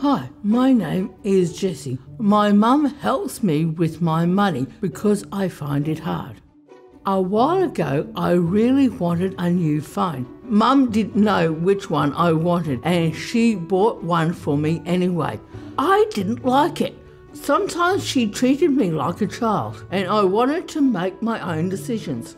Hi, my name is Jessie. My mum helps me with my money because I find it hard. A while ago, I really wanted a new phone. Mum didn't know which one I wanted and she bought one for me anyway. I didn't like it. Sometimes she treated me like a child and I wanted to make my own decisions.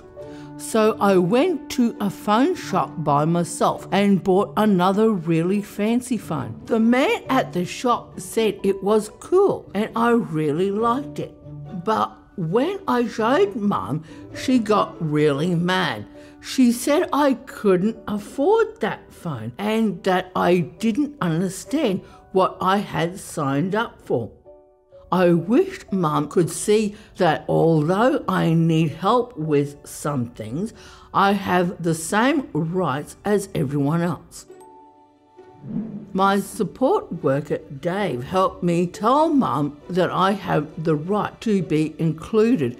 So I went to a phone shop by myself and bought another really fancy phone. The man at the shop said it was cool and I really liked it. But when I showed mum, she got really mad. She said I couldn't afford that phone and that I didn't understand what I had signed up for. I wished Mum could see that although I need help with some things, I have the same rights as everyone else. My support worker Dave helped me tell Mum that I have the right to be included,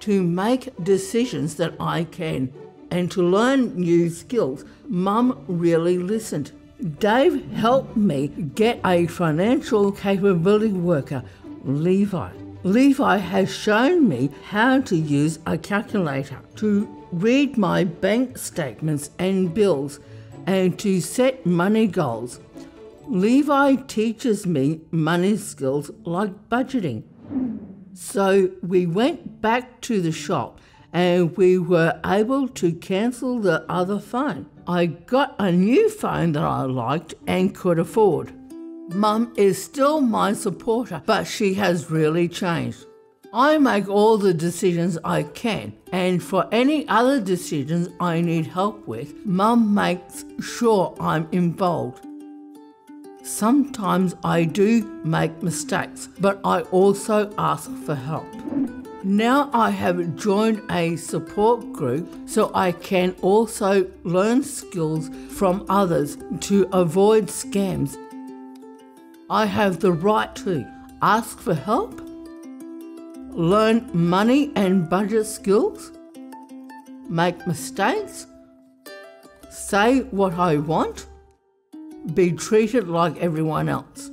to make decisions that I can, and to learn new skills. Mum really listened. Dave helped me get a financial capability worker Levi. Levi has shown me how to use a calculator to read my bank statements and bills and to set money goals. Levi teaches me money skills like budgeting. So we went back to the shop and we were able to cancel the other phone. I got a new phone that I liked and could afford. Mum is still my supporter, but she has really changed. I make all the decisions I can, and for any other decisions I need help with, Mum makes sure I'm involved. Sometimes I do make mistakes, but I also ask for help. Now I have joined a support group so I can also learn skills from others to avoid scams I have the right to ask for help, learn money and budget skills, make mistakes, say what I want, be treated like everyone else.